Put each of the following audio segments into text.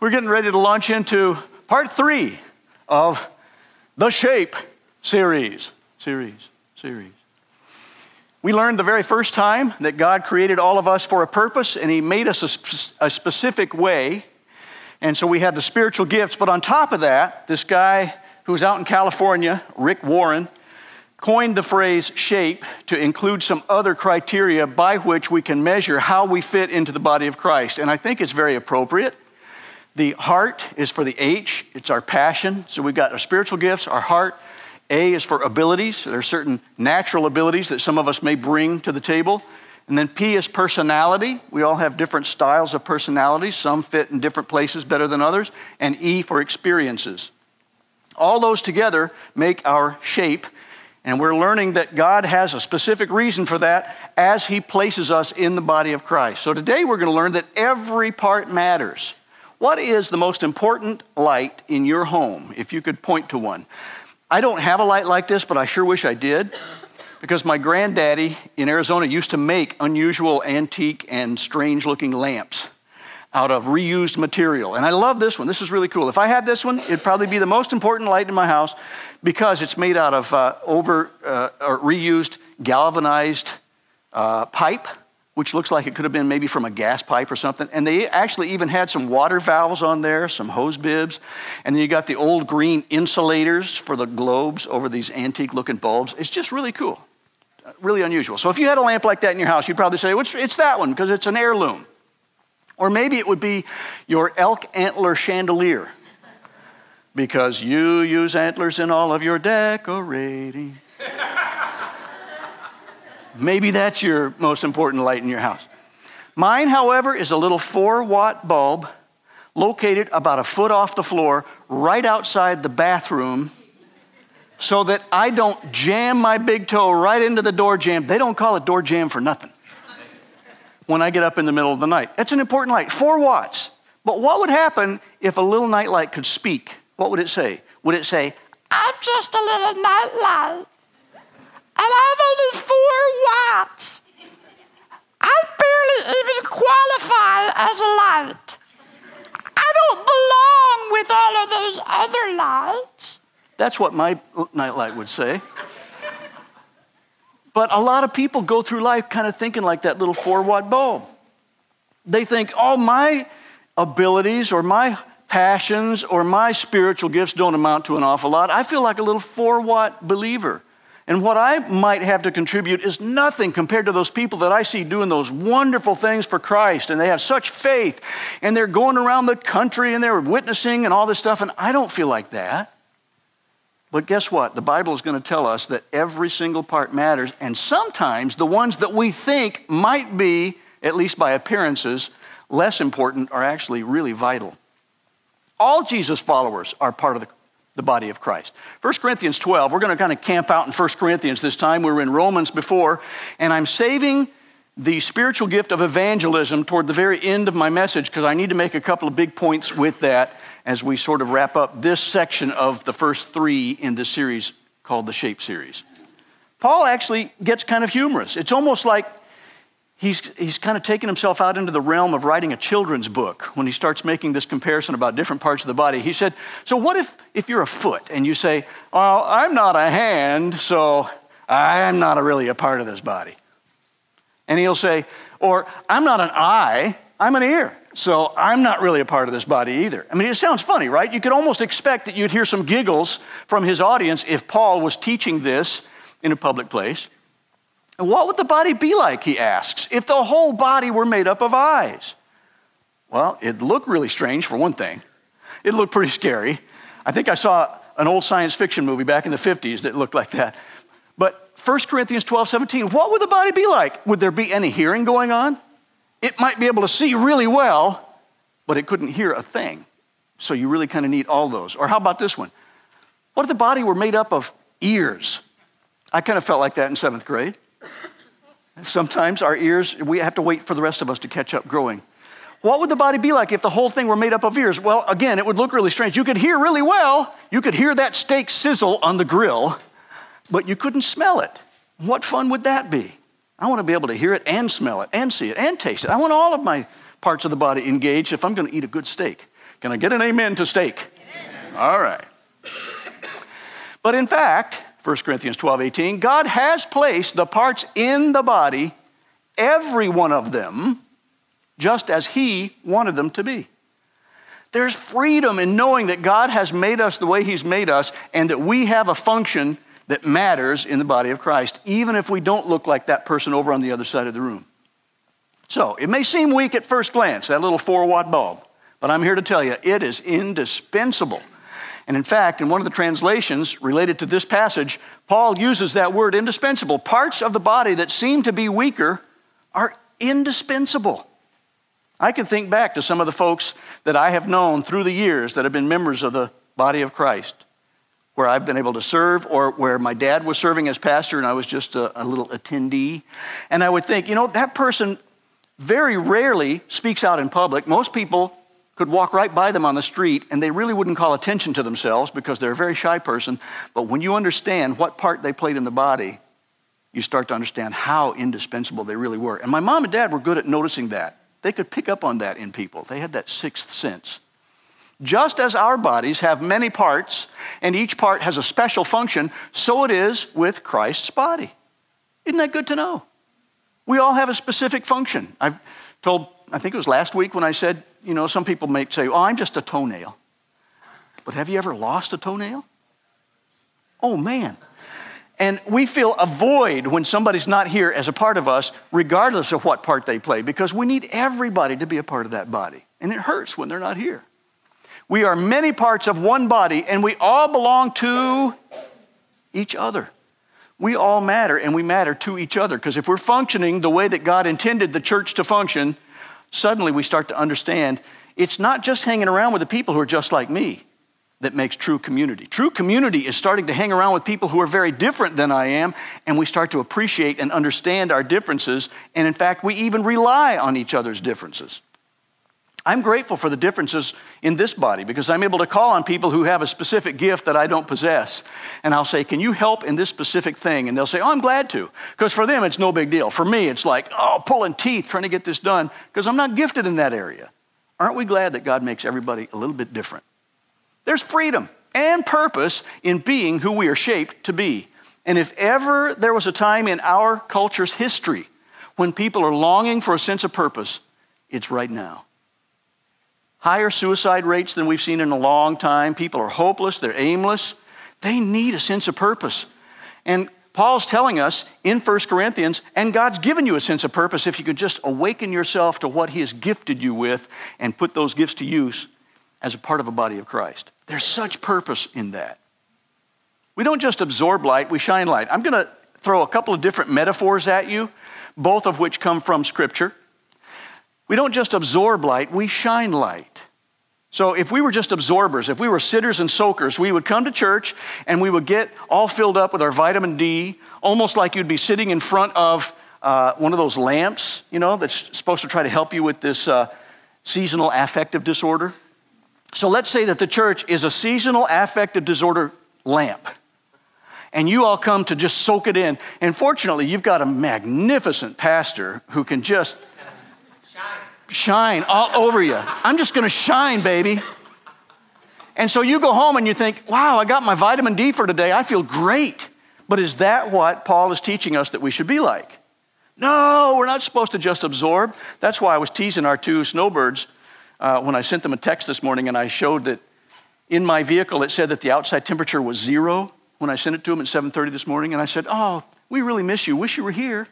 We're getting ready to launch into part three of the Shape series. Series, series. We learned the very first time that God created all of us for a purpose and He made us a, sp- a specific way. And so we have the spiritual gifts. But on top of that, this guy who's out in California, Rick Warren, coined the phrase shape to include some other criteria by which we can measure how we fit into the body of Christ. And I think it's very appropriate. The heart is for the H, it's our passion. So we've got our spiritual gifts, our heart. A is for abilities. There are certain natural abilities that some of us may bring to the table. And then P is personality. We all have different styles of personality. Some fit in different places better than others. And E for experiences. All those together make our shape. And we're learning that God has a specific reason for that as He places us in the body of Christ. So today we're going to learn that every part matters. What is the most important light in your home, if you could point to one? I don't have a light like this, but I sure wish I did because my granddaddy in Arizona used to make unusual, antique, and strange looking lamps out of reused material. And I love this one. This is really cool. If I had this one, it'd probably be the most important light in my house because it's made out of uh, over uh, reused galvanized uh, pipe which looks like it could have been maybe from a gas pipe or something. And they actually even had some water valves on there, some hose bibs. And then you got the old green insulators for the globes over these antique looking bulbs. It's just really cool, uh, really unusual. So if you had a lamp like that in your house, you'd probably say, well, it's that one because it's an heirloom. Or maybe it would be your elk antler chandelier because you use antlers in all of your decorating. Maybe that's your most important light in your house. Mine, however, is a little four watt bulb located about a foot off the floor right outside the bathroom so that I don't jam my big toe right into the door jamb. They don't call it door jamb for nothing when I get up in the middle of the night. It's an important light, four watts. But what would happen if a little night light could speak? What would it say? Would it say, I'm just a little night I'm only four watts. I barely even qualify as a light. I don't belong with all of those other lights. That's what my nightlight would say. But a lot of people go through life kind of thinking like that little four watt bulb. They think, oh, my abilities or my passions or my spiritual gifts don't amount to an awful lot. I feel like a little four watt believer. And what I might have to contribute is nothing compared to those people that I see doing those wonderful things for Christ. And they have such faith. And they're going around the country and they're witnessing and all this stuff. And I don't feel like that. But guess what? The Bible is going to tell us that every single part matters. And sometimes the ones that we think might be, at least by appearances, less important are actually really vital. All Jesus followers are part of the the body of Christ. 1 Corinthians 12, we're going to kind of camp out in 1 Corinthians this time. We were in Romans before, and I'm saving the spiritual gift of evangelism toward the very end of my message because I need to make a couple of big points with that as we sort of wrap up this section of the first three in this series called the Shape Series. Paul actually gets kind of humorous. It's almost like he's, he's kind of taken himself out into the realm of writing a children's book when he starts making this comparison about different parts of the body. He said, So, what if, if you're a foot and you say, I'm not a hand, so I'm not a really a part of this body? And he'll say, Or I'm not an eye, I'm an ear. So I'm not really a part of this body either. I mean, it sounds funny, right? You could almost expect that you'd hear some giggles from his audience if Paul was teaching this in a public place. And what would the body be like, he asks, if the whole body were made up of eyes? Well, it'd look really strange, for one thing. It'd look pretty scary. I think I saw an old science fiction movie back in the 50s that looked like that. But 1 Corinthians 12, 17, what would the body be like? Would there be any hearing going on? It might be able to see really well, but it couldn't hear a thing. So you really kind of need all those. Or how about this one? What if the body were made up of ears? I kind of felt like that in seventh grade. Sometimes our ears, we have to wait for the rest of us to catch up growing. What would the body be like if the whole thing were made up of ears? Well, again, it would look really strange. You could hear really well, you could hear that steak sizzle on the grill, but you couldn't smell it. What fun would that be? I want to be able to hear it and smell it and see it and taste it. I want all of my parts of the body engaged if I'm going to eat a good steak. Can I get an amen to steak? Amen. All right. But in fact, 1 Corinthians 12 18, God has placed the parts in the body, every one of them, just as He wanted them to be. There's freedom in knowing that God has made us the way He's made us and that we have a function that matters in the body of Christ, even if we don't look like that person over on the other side of the room. So, it may seem weak at first glance, that little four watt bulb, but I'm here to tell you it is indispensable. And in fact, in one of the translations related to this passage, Paul uses that word indispensable. Parts of the body that seem to be weaker are indispensable. I can think back to some of the folks that I have known through the years that have been members of the body of Christ, where I've been able to serve, or where my dad was serving as pastor and I was just a, a little attendee. And I would think, you know, that person very rarely speaks out in public. Most people could walk right by them on the street and they really wouldn't call attention to themselves because they're a very shy person. But when you understand what part they played in the body, you start to understand how indispensable they really were. And my mom and dad were good at noticing that. They could pick up on that in people, they had that sixth sense. Just as our bodies have many parts and each part has a special function, so it is with Christ's body. Isn't that good to know? We all have a specific function. I've told, I think it was last week when I said, you know, some people may say, oh, I'm just a toenail. But have you ever lost a toenail? Oh, man. And we feel a void when somebody's not here as a part of us, regardless of what part they play, because we need everybody to be a part of that body. And it hurts when they're not here. We are many parts of one body, and we all belong to each other. We all matter, and we matter to each other. Because if we're functioning the way that God intended the church to function, suddenly we start to understand it's not just hanging around with the people who are just like me that makes true community. True community is starting to hang around with people who are very different than I am, and we start to appreciate and understand our differences, and in fact, we even rely on each other's differences. I'm grateful for the differences in this body because I'm able to call on people who have a specific gift that I don't possess. And I'll say, Can you help in this specific thing? And they'll say, Oh, I'm glad to. Because for them, it's no big deal. For me, it's like, Oh, pulling teeth trying to get this done because I'm not gifted in that area. Aren't we glad that God makes everybody a little bit different? There's freedom and purpose in being who we are shaped to be. And if ever there was a time in our culture's history when people are longing for a sense of purpose, it's right now. Higher suicide rates than we've seen in a long time. People are hopeless, they're aimless. They need a sense of purpose. And Paul's telling us in 1 Corinthians, and God's given you a sense of purpose if you can just awaken yourself to what He has gifted you with and put those gifts to use as a part of a body of Christ. There's such purpose in that. We don't just absorb light, we shine light. I'm going to throw a couple of different metaphors at you, both of which come from Scripture. We don't just absorb light, we shine light. So if we were just absorbers, if we were sitters and soakers, we would come to church and we would get all filled up with our vitamin D, almost like you'd be sitting in front of uh, one of those lamps, you know, that's supposed to try to help you with this uh, seasonal affective disorder. So let's say that the church is a seasonal affective disorder lamp. And you all come to just soak it in. And fortunately, you've got a magnificent pastor who can just shine, all over you. I'm just going to shine, baby. And so you go home and you think, wow, I got my vitamin D for today. I feel great. But is that what Paul is teaching us that we should be like? No, we're not supposed to just absorb. That's why I was teasing our two snowbirds uh, when I sent them a text this morning and I showed that in my vehicle it said that the outside temperature was zero when I sent it to them at 7:30 this morning, and I said, "Oh, we really miss you. Wish you were here."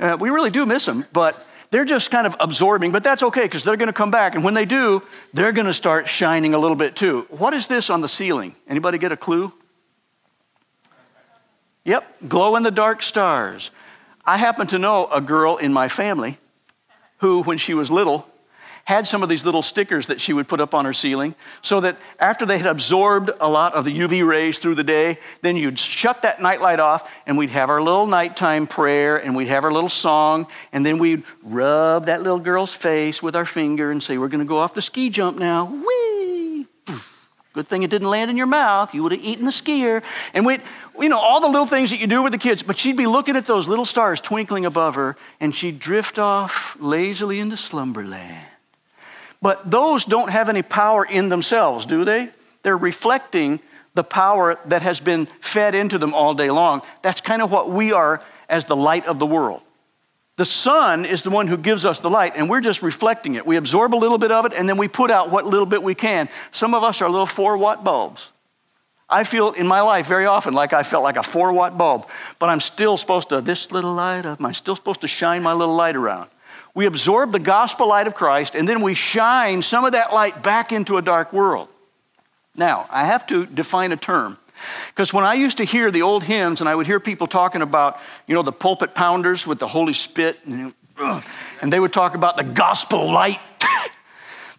Uh, we really do miss them, but they're just kind of absorbing. But that's okay because they're going to come back, and when they do, they're going to start shining a little bit too. What is this on the ceiling? Anybody get a clue? Yep, glow in the dark stars. I happen to know a girl in my family who, when she was little, had some of these little stickers that she would put up on her ceiling so that after they had absorbed a lot of the UV rays through the day, then you'd shut that nightlight off and we'd have our little nighttime prayer and we'd have our little song and then we'd rub that little girl's face with our finger and say, We're going to go off the ski jump now. Whee! Good thing it didn't land in your mouth. You would have eaten the skier. And we, you know, all the little things that you do with the kids. But she'd be looking at those little stars twinkling above her, and she'd drift off lazily into slumberland. But those don't have any power in themselves, do they? They're reflecting the power that has been fed into them all day long. That's kind of what we are as the light of the world. The sun is the one who gives us the light, and we're just reflecting it. We absorb a little bit of it, and then we put out what little bit we can. Some of us are little four watt bulbs. I feel in my life very often like I felt like a four watt bulb, but I'm still supposed to, this little light I'm still supposed to shine my little light around. We absorb the gospel light of Christ, and then we shine some of that light back into a dark world. Now, I have to define a term. Because when I used to hear the old hymns and I would hear people talking about, you know, the pulpit pounders with the holy spit, and, they would talk about the gospel light,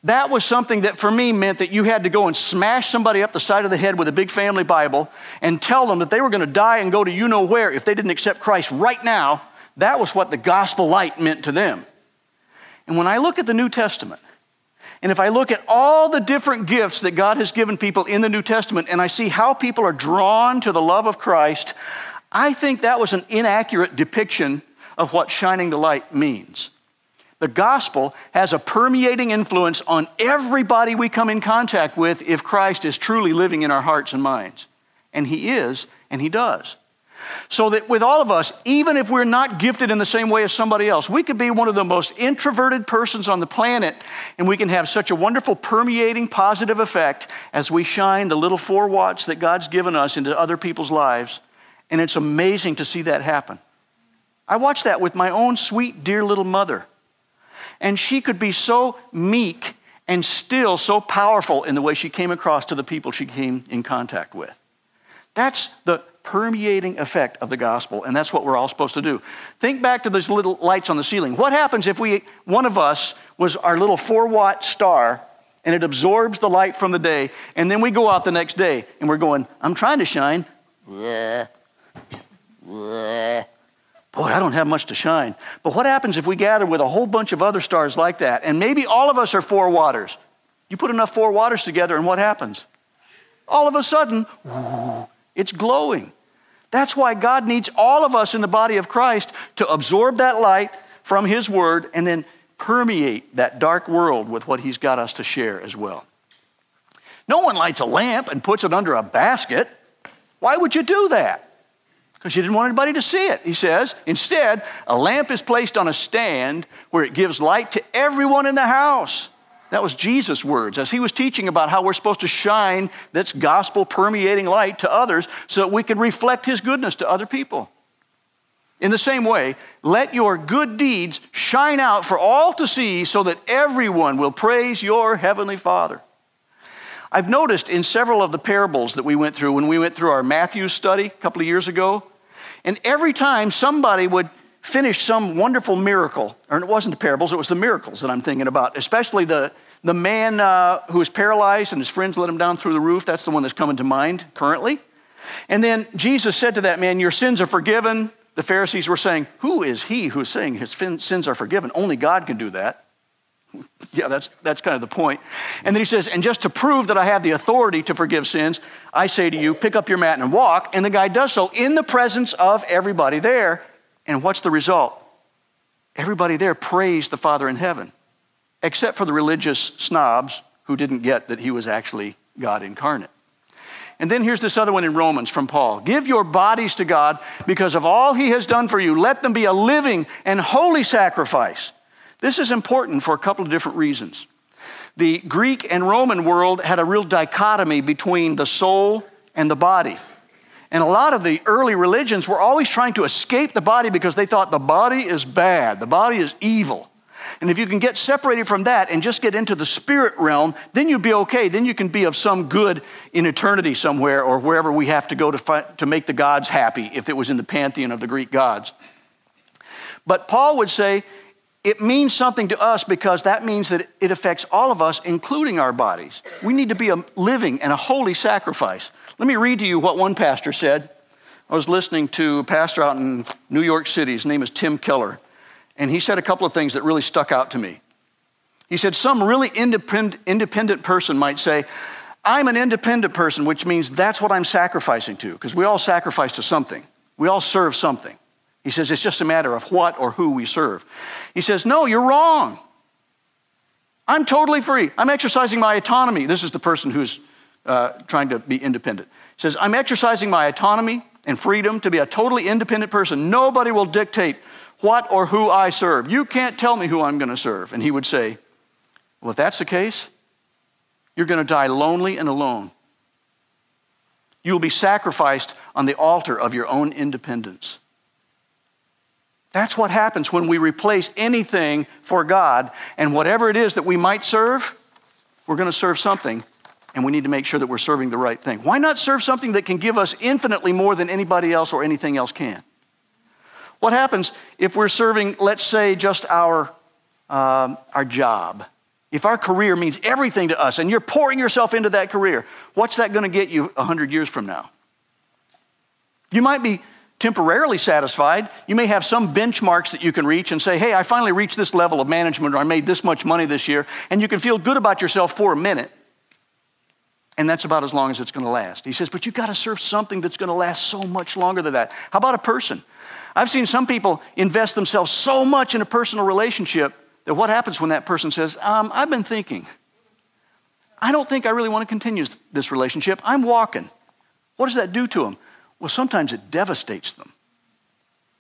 that was something that for me meant that you had to go and smash somebody up the side of the head with a big family Bible and tell them that they were going to die and go to you know where if they didn't accept Christ right now. That was what the gospel light meant to them. And when I look at the New Testament, and if I look at all the different gifts that God has given people in the New Testament and I see how people are drawn to the love of Christ, I think that was an inaccurate depiction of what shining the light means. The gospel has a permeating influence on everybody we come in contact with if Christ is truly living in our hearts and minds. And He is, and He does. So that with all of us, even if we're not gifted in the same way as somebody else, we could be one of the most introverted persons on the planet, and we can have such a wonderful permeating positive effect as we shine the little four watts that God's given us into other people's lives. And it's amazing to see that happen. I watched that with my own sweet, dear little mother. And she could be so meek and still so powerful in the way she came across to the people she came in contact with. That's the permeating effect of the gospel, and that's what we're all supposed to do. Think back to those little lights on the ceiling. What happens if we, one of us was our little four watt star and it absorbs the light from the day, and then we go out the next day and we're going, I'm trying to shine. Boy, I don't have much to shine. But what happens if we gather with a whole bunch of other stars like that, and maybe all of us are four waters? You put enough four waters together, and what happens? All of a sudden, it's glowing. That's why God needs all of us in the body of Christ to absorb that light from His Word and then permeate that dark world with what He's got us to share as well. No one lights a lamp and puts it under a basket. Why would you do that? Because you didn't want anybody to see it. He says, instead, a lamp is placed on a stand where it gives light to everyone in the house. That was Jesus' words as he was teaching about how we're supposed to shine that's gospel permeating light to others so that we can reflect his goodness to other people. In the same way, let your good deeds shine out for all to see so that everyone will praise your heavenly Father. I've noticed in several of the parables that we went through when we went through our Matthew study a couple of years ago, and every time somebody would finished some wonderful miracle. Or it wasn't the parables, it was the miracles that I'm thinking about, especially the, the man uh, who was paralyzed and his friends let him down through the roof. That's the one that's coming to mind currently. And then Jesus said to that man, Your sins are forgiven. The Pharisees were saying, Who is he who's saying his sins are forgiven? Only God can do that. yeah, that's, that's kind of the point. And then he says, And just to prove that I have the authority to forgive sins, I say to you, pick up your mat and walk. And the guy does so in the presence of everybody there. And what's the result? Everybody there praised the Father in heaven, except for the religious snobs who didn't get that he was actually God incarnate. And then here's this other one in Romans from Paul Give your bodies to God because of all he has done for you. Let them be a living and holy sacrifice. This is important for a couple of different reasons. The Greek and Roman world had a real dichotomy between the soul and the body. And a lot of the early religions were always trying to escape the body because they thought the body is bad, the body is evil. And if you can get separated from that and just get into the spirit realm, then you'd be okay. Then you can be of some good in eternity somewhere or wherever we have to go to, fight, to make the gods happy, if it was in the pantheon of the Greek gods. But Paul would say it means something to us because that means that it affects all of us, including our bodies. We need to be a living and a holy sacrifice. Let me read to you what one pastor said. I was listening to a pastor out in New York City. His name is Tim Keller. And he said a couple of things that really stuck out to me. He said, Some really independent, independent person might say, I'm an independent person, which means that's what I'm sacrificing to, because we all sacrifice to something. We all serve something. He says it's just a matter of what or who we serve. He says, No, you're wrong. I'm totally free. I'm exercising my autonomy. This is the person who's uh, trying to be independent. He says, I'm exercising my autonomy and freedom to be a totally independent person. Nobody will dictate what or who I serve. You can't tell me who I'm going to serve. And he would say, Well, if that's the case, you're going to die lonely and alone. You will be sacrificed on the altar of your own independence. That's what happens when we replace anything for God, and whatever it is that we might serve, we're going to serve something, and we need to make sure that we're serving the right thing. Why not serve something that can give us infinitely more than anybody else or anything else can? What happens if we're serving, let's say, just our, um, our job? If our career means everything to us and you're pouring yourself into that career, what's that going to get you 100 years from now? You might be temporarily satisfied. You may have some benchmarks that you can reach and say, hey, I finally reached this level of management or I made this much money this year, and you can feel good about yourself for a minute. And that's about as long as it's going to last. He says, but you've got to serve something that's going to last so much longer than that. How about a person? I've seen some people invest themselves so much in a personal relationship that what happens when that person says, um, I've been thinking, I don't think I really want to continue this relationship. I'm walking. What does that do to them? Well, sometimes it devastates them.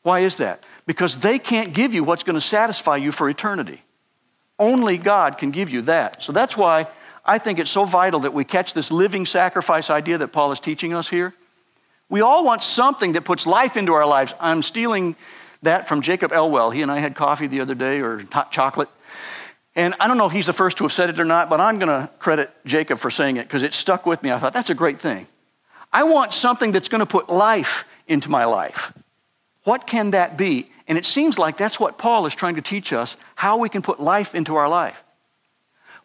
Why is that? Because they can't give you what's going to satisfy you for eternity. Only God can give you that. So that's why I think it's so vital that we catch this living sacrifice idea that Paul is teaching us here. We all want something that puts life into our lives. I'm stealing that from Jacob Elwell. He and I had coffee the other day, or hot chocolate. And I don't know if he's the first to have said it or not, but I'm going to credit Jacob for saying it because it stuck with me. I thought, that's a great thing. I want something that's going to put life into my life. What can that be? And it seems like that's what Paul is trying to teach us how we can put life into our life.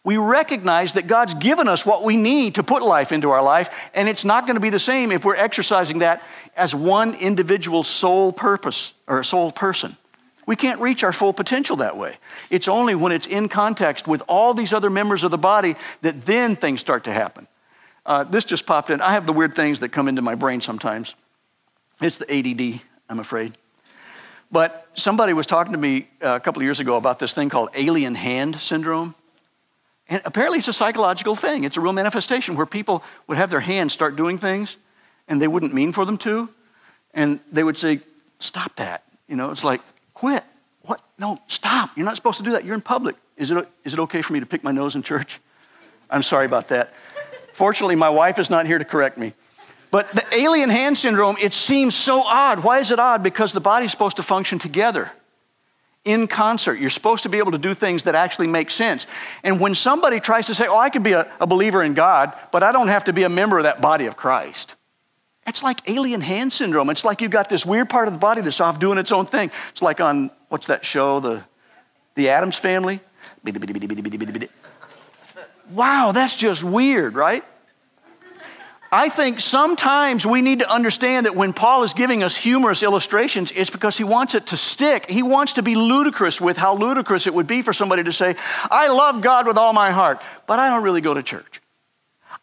We recognize that God's given us what we need to put life into our life, and it's not going to be the same if we're exercising that as one individual sole purpose or a sole person. We can't reach our full potential that way. It's only when it's in context with all these other members of the body that then things start to happen. Uh, this just popped in. I have the weird things that come into my brain sometimes. It's the ADD, I'm afraid. But somebody was talking to me uh, a couple of years ago about this thing called alien hand syndrome. And apparently it's a psychological thing. It's a real manifestation where people would have their hands start doing things and they wouldn't mean for them to. And they would say, Stop that. You know, it's like, quit. What? No, stop. You're not supposed to do that. You're in public. Is it, is it okay for me to pick my nose in church? I'm sorry about that. Fortunately, my wife is not here to correct me. But the alien hand syndrome, it seems so odd. Why is it odd? Because the body's supposed to function together in concert. You're supposed to be able to do things that actually make sense. And when somebody tries to say, oh, I could be a, a, believer in God, but I don't have to be a member of that body of Christ, it's like alien hand syndrome. It's like you've got this weird part of the body that's off doing its own thing. It's like on, what's that show, the, the Addams Family? Wow, that's just weird, right? I think sometimes we need to understand that when Paul is giving us humorous illustrations, it's because he wants it to stick. He wants to be ludicrous with how ludicrous it would be for somebody to say, I love God with all my heart, but I don't really go to church.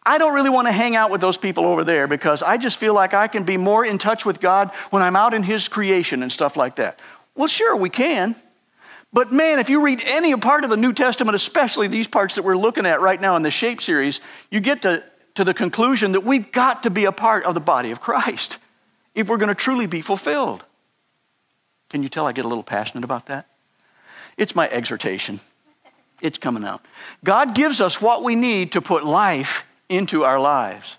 I don't really want to hang out with those people over there because I just feel like I can be more in touch with God when I'm out in His creation and stuff like that. Well, sure, we can. But man, if you read any part of the New Testament, especially these parts that we're looking at right now in the Shape series, you get to, to the conclusion that we've got to be a part of the body of Christ if we're going to truly be fulfilled. Can you tell I get a little passionate about that? It's my exhortation. It's coming out. God gives us what we need to put life into our lives.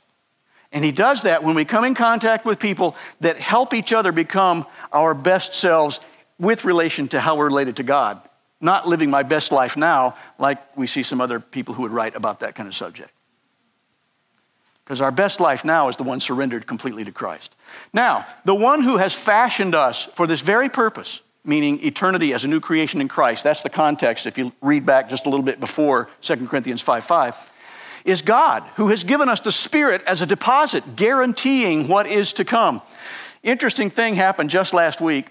And He does that when we come in contact with people that help each other become our best selves with relation to how we're related to God, not living my best life now, like we see some other people who would write about that kind of subject. Because our best life now is the one surrendered completely to Christ. Now, the one who has fashioned us for this very purpose, meaning eternity as a new creation in Christ, that's the context if you read back just a little bit before 2 Corinthians 5 5, is God, who has given us the Spirit as a deposit, guaranteeing what is to come. Interesting thing happened just last week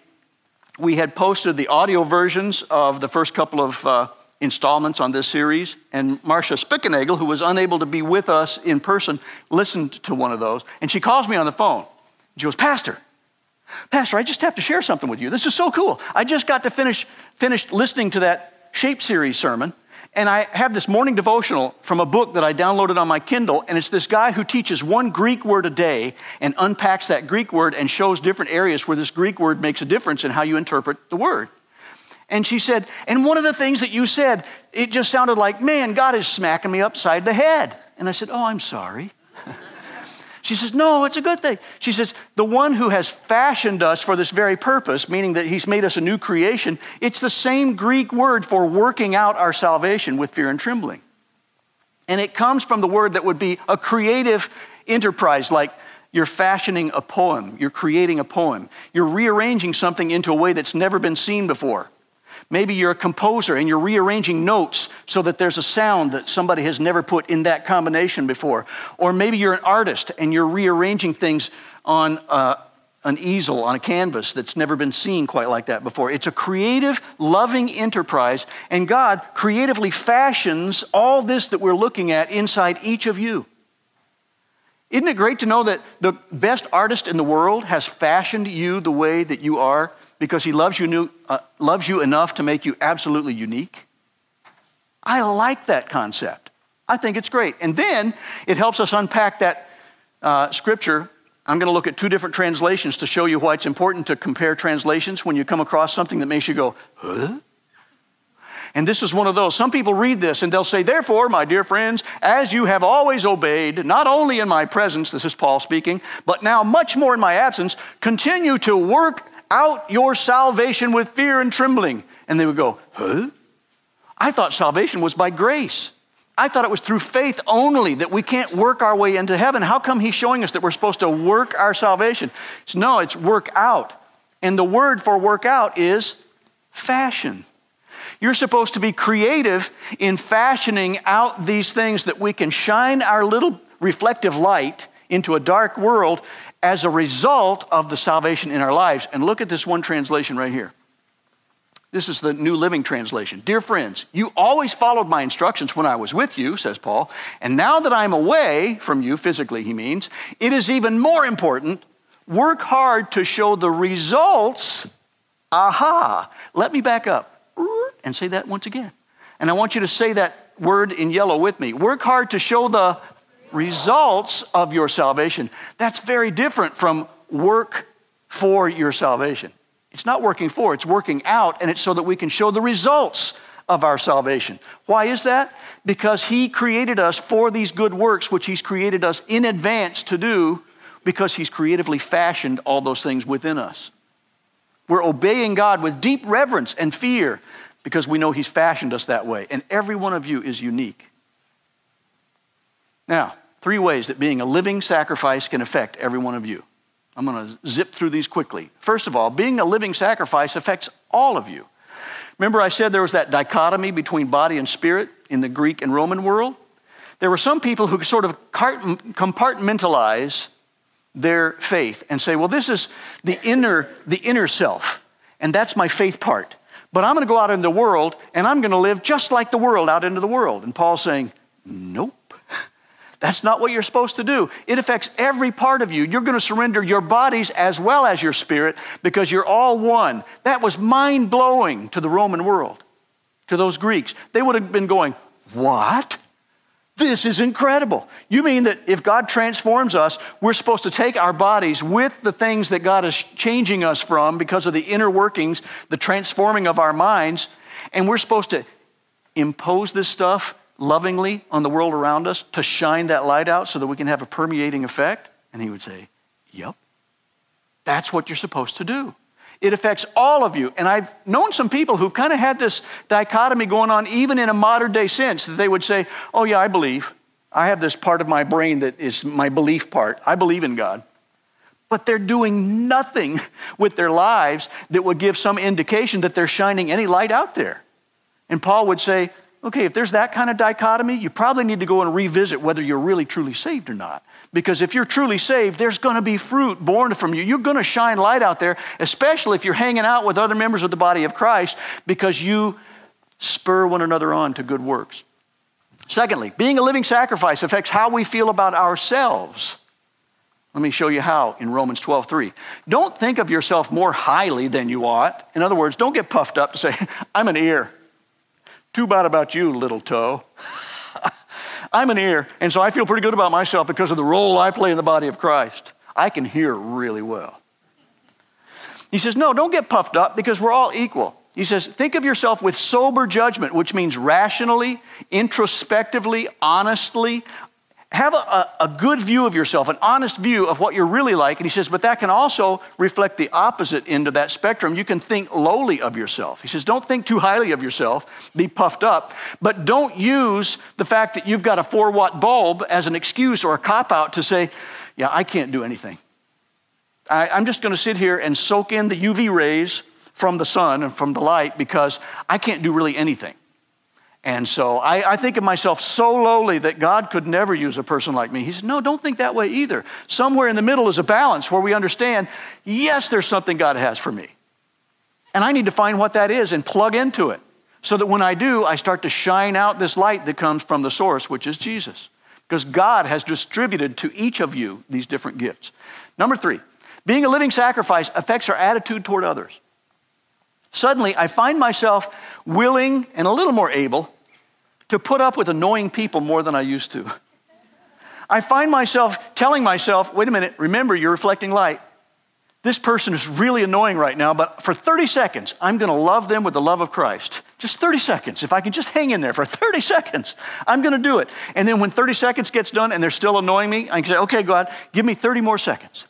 we had posted the audio versions of the first couple of uh, installments on this series, and Marcia Spickenagel, who was unable to be with us in person, listened to one of those, and she calls me on the phone. She goes, Pastor, Pastor, I just have to share something with you. This is so cool. I just got to finish, finish listening to that Shape series sermon, And I have this morning devotional from a book that I downloaded on my Kindle, and it's this guy who teaches one Greek word a day and unpacks that Greek word and shows different areas where this Greek word makes a difference in how you interpret the word. And she said, and one of the things that you said, it just sounded like, man, God is smacking me upside the head. And I said, oh, I'm sorry. She says, No, it's a good thing. She says, The one who has fashioned us for this very purpose, meaning that he's made us a new creation, it's the same Greek word for working out our salvation with fear and trembling. And it comes from the word that would be a creative enterprise, like you're fashioning a poem, you're creating a poem, you're rearranging something into a way that's never been seen before. Maybe you're a composer and you're rearranging notes so that there's a sound that somebody has never put in that combination before. Or maybe you're an artist and you're rearranging things on uh, an easel, on a canvas that's never been seen quite like that before. It's a creative, loving enterprise, and God creatively fashions all this that we're looking at inside each of you. Isn't it great to know that the best artist in the world has fashioned you the way that you are? Because he loves you, new, uh, loves you enough to make you absolutely unique? I like that concept. I think it's great. And then it helps us unpack that uh, scripture. I'm going to look at two different translations to show you why it's important to compare translations when you come across something that makes you go, huh? And this is one of those. Some people read this and they'll say, Therefore, my dear friends, as you have always obeyed, not only in my presence, this is Paul speaking, but now much more in my absence, continue to work out your salvation with fear and trembling. And they would go, Huh? I thought salvation was by grace. I thought it was through faith only that we can't work our way into heaven. How come he's showing us that we're supposed to work our salvation? It's, no, it's work out. And the word for work out is fashion. You're supposed to be creative in fashioning out these things that we can shine our little reflective light into a dark world as a result of the salvation in our lives. And look at this one translation right here. This is the New Living Translation. Dear friends, you always followed my instructions when I was with you, says Paul, and now that I'm away from you, physically, he means, it is even more important. Work hard to show the results. Aha. Let me back up and say that once again. And I want you to say that word in yellow with me. Work hard to show the results of your salvation. That's very different from work for your salvation. It's not working for, it's working out, and it's so that we can show the results of our salvation. Why is that? Because He created us for these good works, which He's created us in advance to do, because He's creatively fashioned all those things within us. We're obeying God with deep reverence and fear because we know He's fashioned us that way, and every one of you is unique. Now, Three ways that being a living sacrifice can affect every one of you. I'm going to zip through these quickly. First of all, being a living sacrifice affects all of you. Remember, I said there was that dichotomy between body and spirit in the Greek and Roman world? There were some people who sort of compartmentalize their faith and say, well, this is the inner, the inner self, and that's my faith part. But I'm going to go out in the world and I'm going to live just like the world out into the world. And Paul's saying, nope. That's not what you're supposed to do. It affects every part of you. You're going to surrender your bodies as well as your spirit because you're all one. That was mind blowing to the Roman world, to those Greeks. They would have been going, What? This is incredible. You mean that if God transforms us, we're supposed to take our bodies with the things that God is changing us from because of the inner workings, the transforming of our minds, and we're supposed to impose this stuff lovingly on the world around us to shine that light out so that we can have a permeating effect? And he would say, Yep. That's what you're supposed to do. It affects all of you. And I've known some people who've kind of had this dichotomy going on, even in a modern day sense, that they would say, Oh, yeah, I believe. I have this part of my brain that is my belief part. I believe in God. But they're doing nothing with their lives that would give some indication that they're shining any light out there. And Paul would say, Okay, if there's that kind of dichotomy, you probably need to go and revisit whether you're really truly saved or not. Because if you're truly saved, there's going to be fruit born from you. You're going to shine light out there, especially if you're hanging out with other members of the body of Christ because you spur one another on to good works. Secondly, being a living sacrifice affects how we feel about ourselves. Let me show you how in Romans 12, 3. Don't think of yourself more highly than you ought. In other words, don't get puffed up to say, I'm an ear. Too bad about you, little toe. I'm an ear, and so I feel pretty good about myself because of the role I play in the body of Christ. I can hear really well. He says, No, don't get puffed up because we're all equal. He says, Think of yourself with sober judgment, which means rationally, introspectively, honestly. Have a, a, good view of yourself, an honest view of what you're really like. And he says, but that can also reflect the opposite end of that spectrum. You can think lowly of yourself. He says, don't think too highly of yourself, be puffed up, but don't use the fact that you've got a four watt bulb as an excuse or a cop out to say, yeah, I can't do anything. I, I'm just going to sit here and soak in the UV rays from the sun and from the light because I can't do really anything. And so I, I, think of myself so lowly that God could never use a person like me. He said, No, don't think that way either. Somewhere in the middle is a balance where we understand, yes, there's something God has for me. And I need to find what that is and plug into it so that when I do, I start to shine out this light that comes from the source, which is Jesus. Because God has distributed to each of you these different gifts. Number three, being a living sacrifice affects our attitude toward others. Suddenly, I find myself willing and a little more able to put up with annoying people more than I used to. I find myself telling myself, wait a minute, remember, you're reflecting light. This person is really annoying right now, but for 30 seconds, I'm going to love them with the love of Christ. Just 30 seconds. If I can just hang in there for 30 seconds, I'm going to do it. And then when 30 seconds gets done and they're still annoying me, I can say, okay, God, give me 30 more seconds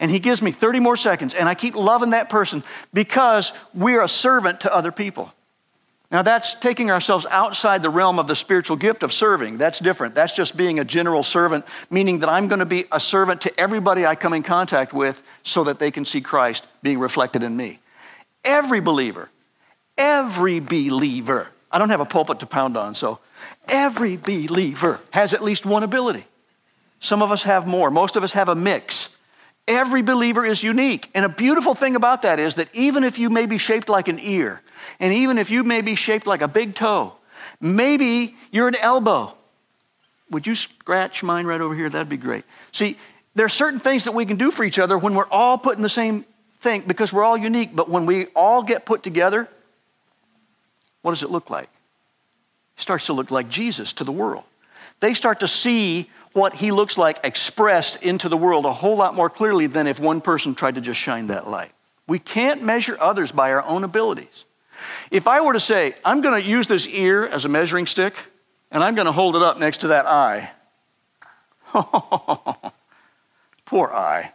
and he gives me 30 more seconds, and I keep loving that person because we're a servant to other people. Now, that's taking ourselves outside the realm of the spiritual gift of serving. That's different. That's just being a general servant, meaning that I'm going to be a servant to everybody I come in contact with so that they can see Christ being reflected in me. Every believer, every believer, I don't have a pulpit to pound on, so every believer has at least one ability. Some of us have more, most of us have a mix. Every believer is unique. And a beautiful thing about that is that even if you may be shaped like an ear, and even if you may be shaped like a big toe, maybe you're an elbow. Would you scratch mine right over here? That'd be great. See, there are certain things that we can do for each other when we're all put in the same thing because we're all unique. But when we all get put together, what does it look like? It starts to look like Jesus to the world. They start to see what he looks like expressed into the world a whole lot more clearly than if one person tried to just shine that light. We can't measure others by our own abilities. If I were to say, I'm going to use this ear as a measuring stick, and I'm going to hold it up next to that eye. Poor eye.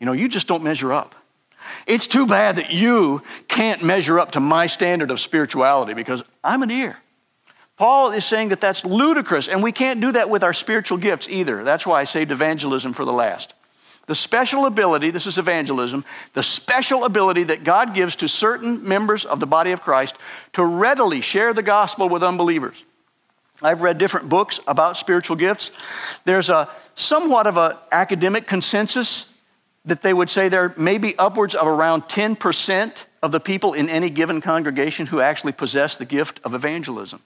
You know, you just don't measure up. It's too bad that you can't measure up to my standard of spirituality because I'm an ear. Paul is saying that that's ludicrous, and we can't do that with our spiritual gifts either. That's why I saved evangelism for the last. The special ability, this is evangelism, the special ability that God gives to certain members of the body of Christ to readily share the gospel with unbelievers. I've read different books about spiritual gifts. There's a somewhat of an academic consensus that they would say there may be upwards of around 10% of the people in any given congregation who actually possess the gift of evangelism.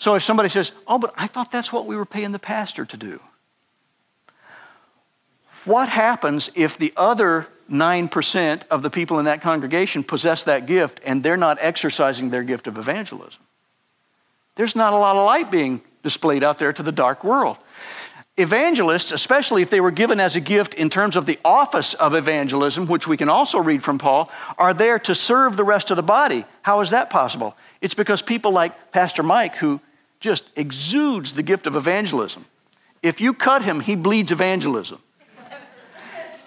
So if somebody says, Oh, but I thought that's what we were paying the pastor to do. What happens if the other 9% of the people in that congregation possess that gift and they're not exercising their gift of evangelism? There's not a lot of light being displayed out there to the dark world. Evangelists, especially if they were given as a gift in terms of the office of evangelism, which we can also read from Paul, are there to serve the rest of the body. How is that possible? It's because people like Pastor Mike, who just exudes the gift of evangelism. If you cut him, he bleeds evangelism.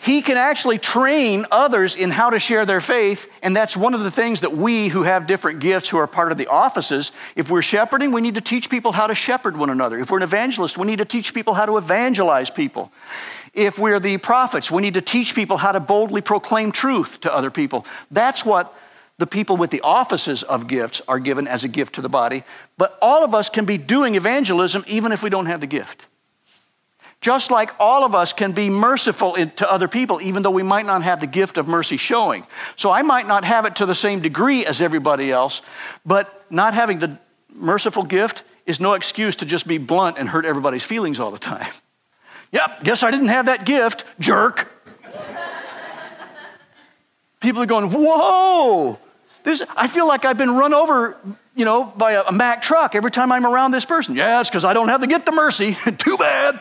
he can actually train others in how to share their faith, and that's one of the things that we who have different gifts, who are part of the offices, if we're shepherding, we need to teach people how to shepherd one another. If we're an evangelist, we need to teach people how to evangelize people. If we're the prophets, we need to teach people how to boldly proclaim truth to other people. That's what the people with the offices of gifts are given as a gift to the body, but all of us can be doing evangelism even if we don't have the gift. Just like all of us can be merciful to other people, even though we might not have the gift of mercy showing. So I might not have it to the same degree as everybody else, but not having the merciful gift is no excuse to just be blunt and hurt everybody's feelings all the time. Yep, guess I didn't have that gift, jerk. People are going, whoa, this, I feel like I've been run over you know, by a, a Mack truck every time I'm around this person. Yeah, it's because I don't have the gift of mercy. Too bad.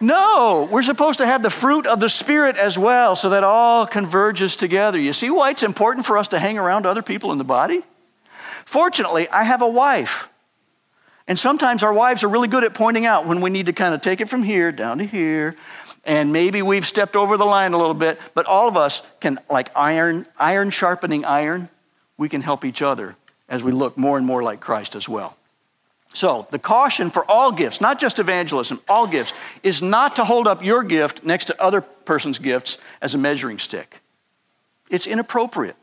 No, we're supposed to have the fruit of the Spirit as well so that all converges together. You see why it's important for us to hang around other people in the body? Fortunately, I have a wife. And sometimes our wives are really good at pointing out when we need to kind of take it from here down to here. And maybe we've stepped over the line a little bit, but all of us can, like iron, iron sharpening iron, we can help each other as we look more and more like Christ as well. So, the caution for all gifts, not just evangelism, all gifts, is not to hold up your gift next to other person's gifts as a measuring stick. It's inappropriate.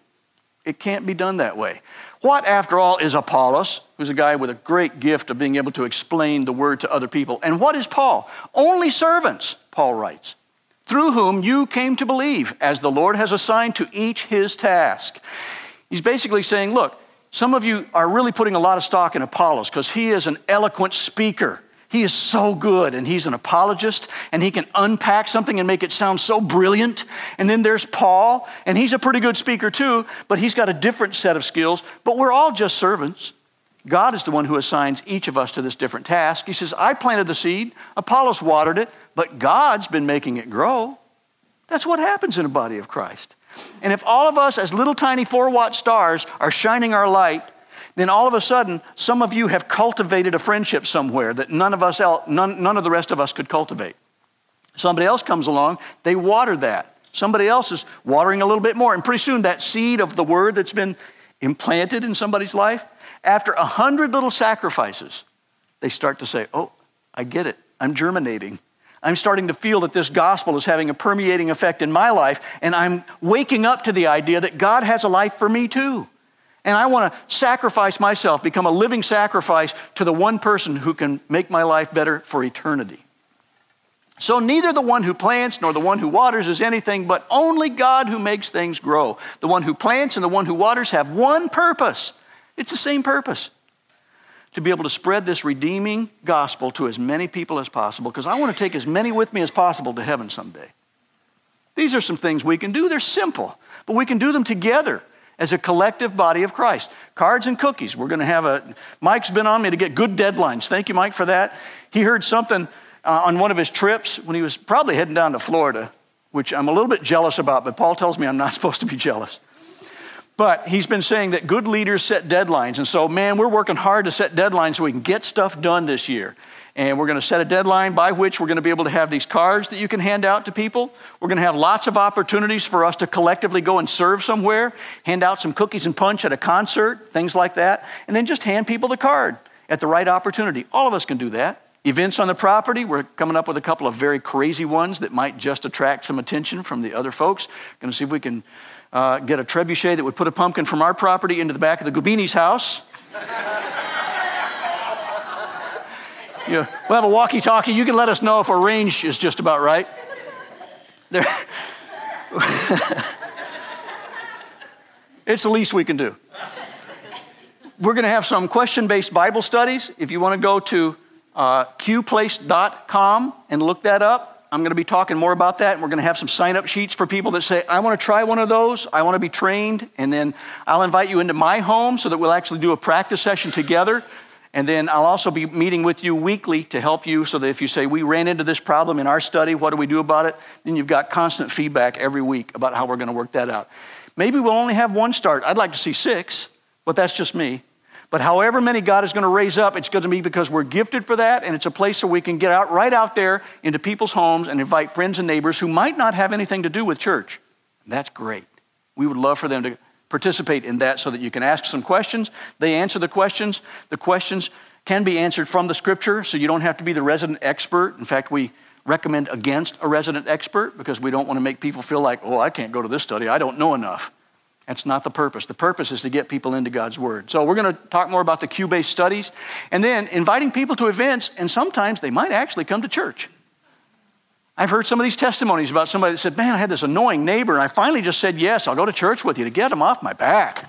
It can't be done that way. What, after all, is Apollos, who's a guy with a great gift of being able to explain the word to other people? And what is Paul? Only servants, Paul writes, through whom you came to believe, as the Lord has assigned to each his task. He's basically saying, look, some of you are really putting a lot of stock in Apollos because he is an eloquent speaker. He is so good, and he's an apologist, and he can unpack something and make it sound so brilliant. And then there's Paul, and he's a pretty good speaker too, but he's got a different set of skills. But we're all just servants. God is the one who assigns each of us to this different task. He says, I planted the seed, Apollos watered it, but God's been making it grow. That's what happens in a body of Christ. And if all of us, as little tiny four watt stars, are shining our light, then all of a sudden, some of you have cultivated a friendship somewhere that none of us, else, none, none of the rest of us could cultivate. Somebody else comes along, they water that. Somebody else is watering a little bit more. And pretty soon, that seed of the word that's been implanted in somebody's life, after a hundred little sacrifices, they start to say, Oh, I get it. I'm germinating. I'm starting to feel that this gospel is having a permeating effect in my life, and I'm waking up to the idea that God has a life for me too. And I want to sacrifice myself, become a living sacrifice to the one person who can make my life better for eternity. So, neither the one who plants nor the one who waters is anything, but only God who makes things grow. The one who plants and the one who waters have one purpose. It's the same purpose to be able to spread this redeeming gospel to as many people as possible because I want to take as many with me as possible to heaven someday. These are some things we can do. They're simple, but we can do them together as a collective body of Christ. Cards and cookies. We're going to have a. Mike's been on me to get good deadlines. Thank you, Mike, for that. He heard something uh, on one of his trips when he was probably heading down to Florida, which I'm a little bit jealous about, but Paul tells me I'm not supposed to be jealous. But he's been saying that good leaders set deadlines. And so, man, we're working hard to set deadlines so we can get stuff done this year. And we're going to set a deadline by which we're going to be able to have these cards that you can hand out to people. We're going to have lots of opportunities for us to collectively go and serve somewhere, hand out some cookies and punch at a concert, things like that, and then just hand people the card at the right opportunity. All of us can do that. Events on the property, we're coming up with a couple of very crazy ones that might just attract some attention from the other folks. Going to see if we can uh, get a trebuchet that would put a pumpkin from our property into the back of the Gubini's house. You know, we'll have a walkie talkie. You can let us know if our range is just about right. There. it's the least we can do. We're going to have some question based Bible studies. If you want to go to uh, qplace.com and look that up, I'm going to be talking more about that, and we're going to have some sign up sheets for people that say, I want to try one of those, I want to be trained, and then I'll invite you into my home so that we'll actually do a practice session together. And then I'll also be meeting with you weekly to help you so that if you say, We ran into this problem in our study, what do we do about it? Then you've got constant feedback every week about how we're going to work that out. Maybe we'll only have one start. I'd like to see six, but that's just me. But however many God is going to raise up, it's going to be because we're gifted for that, and it's a place where we can get out right out there into people's homes and invite friends and neighbors who might not have anything to do with church. That's great. We would love for them to participate in that so that you can ask some questions. They answer the questions. The questions can be answered from the scripture, so you don't have to be the resident expert. In fact, we recommend against a resident expert because we don't want to make people feel like, oh, I can't go to this study, I don't know enough. That's not the purpose. The purpose is to get people into God's Word. So we're going to talk more about the Q based studies and then inviting people to events, and sometimes they might actually come to church. I've heard some of these testimonies about somebody that said, Man, I had this annoying neighbor, and I finally just said, Yes, I'll go to church with you to get him off my back.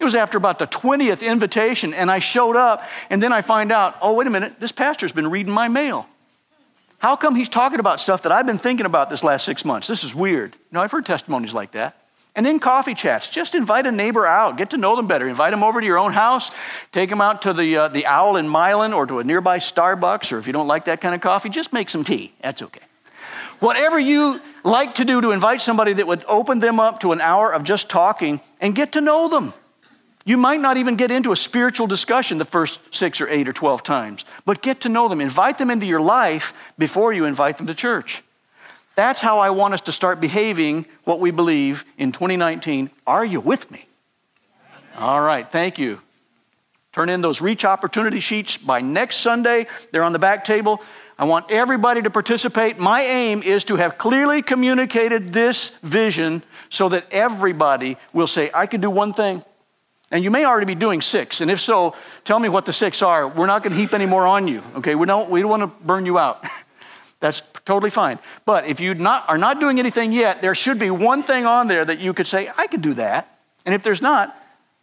It was after about the 20th invitation, and I showed up, and then I find out, oh, wait a minute, this pastor's been reading my mail. How come he's talking about stuff that I've been thinking about this last six months? This is weird. You know, I've heard testimonies like that. And then coffee chats. Just invite a neighbor out. Get to know them better. Invite them over to your own house. Take them out to the, uh, the Owl in Milan or to a nearby Starbucks. Or if you don't like that kind of coffee, just make some tea. That's okay. Whatever you like to do to invite somebody that would open them up to an hour of just talking and get to know them. You might not even get into a spiritual discussion the first six or eight or 12 times, but get to know them. Invite them into your life before you invite them to church. That's how I want us to start behaving what we believe in 2019. Are you with me? All right, thank you. Turn in those reach opportunity sheets by next Sunday. They're on the back table. I want everybody to participate. My aim is to have clearly communicated this vision so that everybody will say, I can do one thing. And you may already be doing six. And if so, tell me what the six are. We're not going to heap any more on you. Okay? We don't, we don't want to burn you out. That's totally fine. But if you not, are not doing anything yet, there should be one thing on there that you could say, I can do that. And if there's not,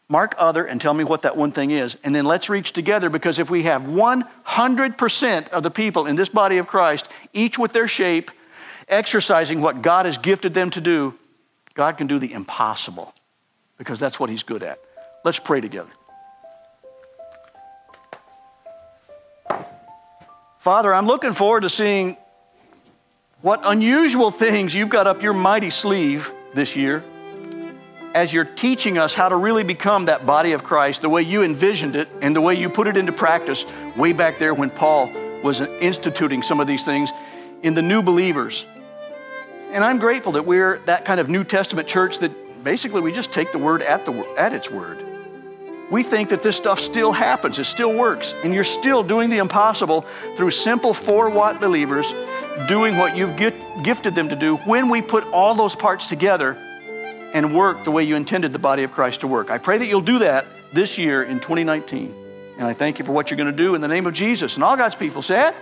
mark other and tell me what that one thing is. And then let's reach together because if we have 100% of the people in this body of Christ, each with their shape, exercising what God has gifted them to do, God can do the impossible because that's what He's good at. Let's pray together. Father, I'm looking forward to seeing what unusual things you've got up your mighty sleeve this year as you're teaching us how to really become that body of Christ the way you envisioned it and the way you put it into practice way back there when Paul was instituting some of these things in the new believers. And I'm grateful that we're that kind of New Testament church that basically we just take the word at, the, at its word. We think that this stuff still happens, it still works, and you're still doing the impossible through simple four watt believers doing what you've gifted them to do when we put all those parts together and work the way you intended the body of Christ to work. I pray that you'll do that this year in 2019. And I thank you for what you're going to do in the name of Jesus. And all God's people said,